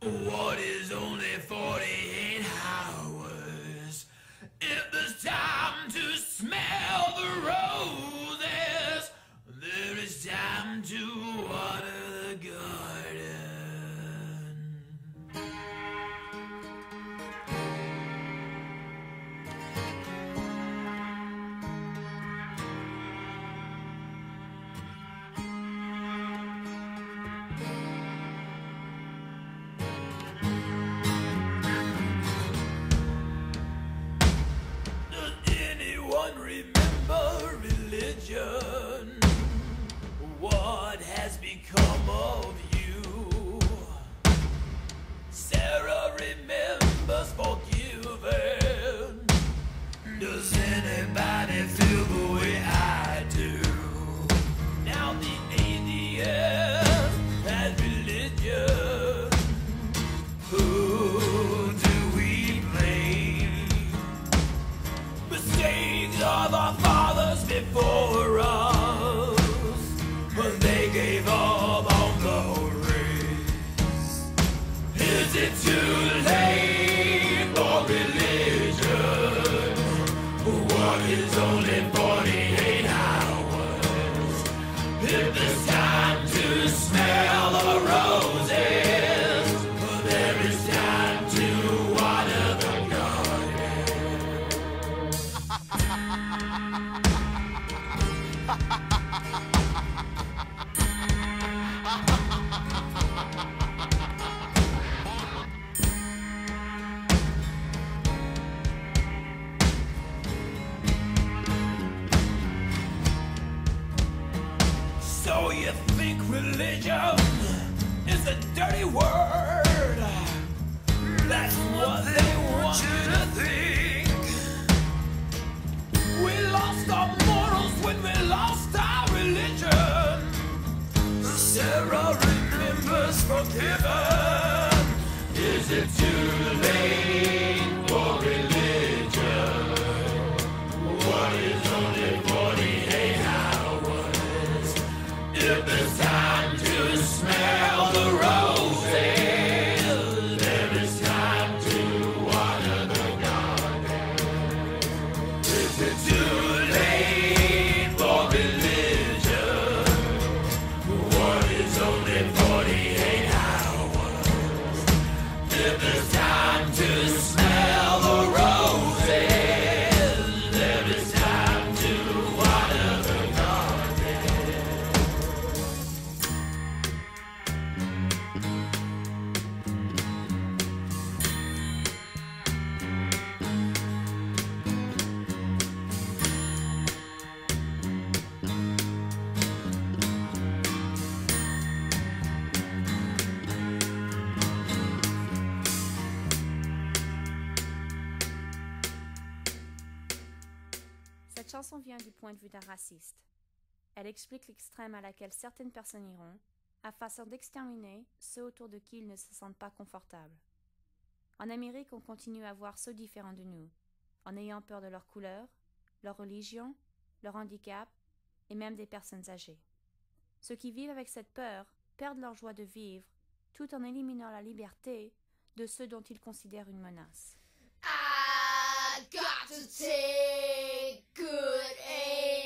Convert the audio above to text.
What is only is only 48 hours? If it's time to smell So you think religion is a dirty word? That's what they want you to think. We lost our morals when we lost our religion. Sarah remembers forgiven. Chanson vient du point de vue d'un raciste. Elle explique l'extrême à laquelle certaines personnes iront, à façon d'exterminer ceux autour de qui ils ne se sentent pas confortables. En Amérique, on continue à voir ceux différents de nous, en ayant peur de leur couleur, leur religion, leur handicap et même des personnes âgées. Ceux qui vivent avec cette peur perdent leur joie de vivre tout en éliminant la liberté de ceux dont ils considèrent une menace. Got to take good aim.